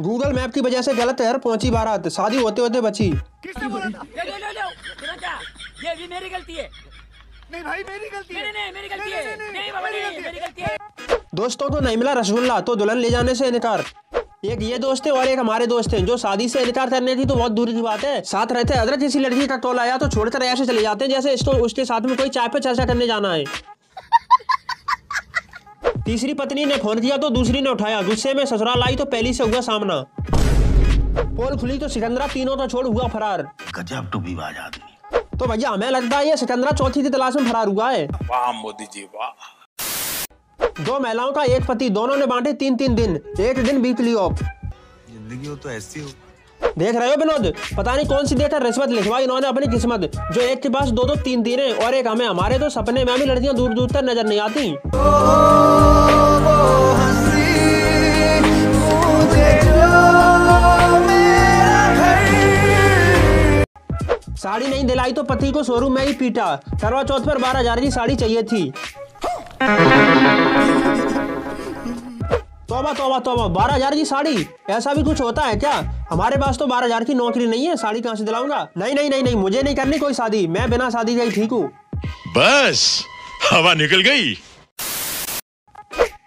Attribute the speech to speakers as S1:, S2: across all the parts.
S1: Google map की वजह से गलत है पहुँची बारात। शादी होते होते बची।
S2: किसने बोला था?
S3: ले लो लो लो ये भी मेरी गलती है।
S2: नहीं भाई मेरी गलती है।
S3: नहीं नहीं, मेरी गलती है।
S2: नहीं, नहीं,
S3: नहीं
S2: नहीं,
S3: बाबा नहीं मेरी गलती है।
S1: दोस्तों को नहीं मिला रसगुल्ला तो दुल्हन ले जाने से इनकार। एक ये दोस्त है और एक हमारे दोस्त हैं जो शादी से इनकार करने थी तो बहुत दूर की बात है। साथ रहते हज़रत जैसी लड़की का टोल आया तो छोड़कर ऐसे चले जाते हैं जैसे इसको उसके साथ में कोई चाय पे चर्चा करने जाना है। तीसरी पत्नी ने फ़ोन किया तो दूसरी ने उठाया। गुस्से में ससुराल आई तो पहली से हुआ सामना। पोल खुली तो सिकंदरा तीनों का छोड़ हुआ फरार।
S4: गजब टू विवाद आदमी।
S1: तो भैया हमें लगता है ये सिकंदरा चौथी की तलाश में फरार हुआ है।
S5: वाह मोदी जी वाह।
S1: दो महिलाओं का एक पति दोनों ने बांटे तीन तीन दिन। एक दिन वीकली ऑफ़
S4: ज़िंदगी हो तो ऐसी हो।
S1: देख रहे हो विनोद? पता नहीं कौन सी देकर रिश्वत लिखवाई इन्होंने अपनी किस्मत। जो एक के पास दो दो तीन तीन है और एक हमें हमारे तो सपने में भी लड़कियाँ दूर दूर तक नज़र नहीं आती। साड़ी नहीं दिलाई तो पति को शोरूम में ही पीटा। करवा चौथ पर बारह हज़ार की साड़ी चाहिए थी। तोबा तोबा तोबा बारह हज़ार की साड़ी। ऐसा भी कुछ होता है क्या? हमारे पास तो बारह हज़ार की नौकरी नहीं है साड़ी कहाँ से दिलाऊँगा? नहीं नहीं नहीं नहीं मुझे नहीं करनी कोई शादी। मैं बिना शादी का ही ठीक हूँ।
S5: बस हवा निकल गई।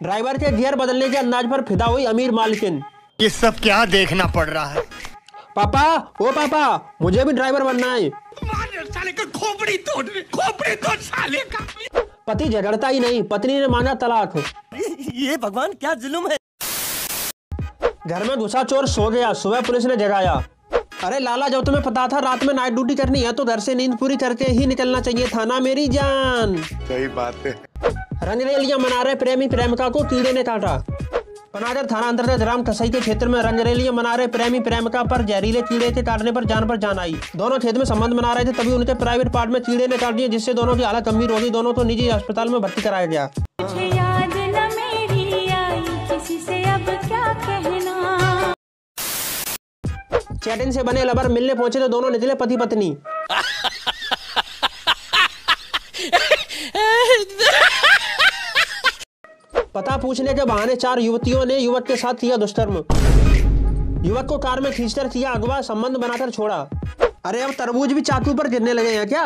S1: ड्राइवर के गियर बदलने के अंदाज पर फिदा हुई अमीर मालकिन।
S6: ये सब क्या देखना पड़ रहा है?
S1: पापा ओ पापा मुझे भी ड्राइवर बनना है।
S2: खोपड़ी तोड़ खोपड़ी तोड़ साले का।
S1: पति झगड़ता ही नहीं पत्नी ने मांगा तलाक।
S6: ये भगवान क्या जुल्म है?
S1: घर में घुसा चोर सो गया सुबह पुलिस ने जगाया। अरे लाला जब तुम्हें पता था रात में नाइट ड्यूटी करनी है तो घर से नींद पूरी करके ही निकलना चाहिए था ना मेरी जान?
S5: सही बात है।
S1: रंगरेलियाँ मना रहे प्रेमी प्रेमिका को कीड़े ने काटा। पनागर थाना अंतर्गत राम कसई के क्षेत्र में रंगरेलियाँ मना रहे प्रेमी प्रेमिका पर जहरीले कीड़े के काटने पर जान पर जान आई। दोनों क्षेत्र में संबंध मना रहे थे तभी उनके प्राइवेट पार्ट में कीड़े ने काट दिए जिससे दोनों की हालत गंभीर हो गई दोनों को निजी अस्पताल में भर्ती कराया गया। चैटिन से बने लवर मिलने पहुँचे तो दोनों निकले पति पत्नी। पता पूछने के बहाने चार युवतियों ने युवक के साथ किया दुष्कर्म। युवक को कार में खींचकर किया अगवा, संबंध बनाकर छोड़ा। अरे, अब तरबूज भी चाकू पर गिरने लगे हैं क्या?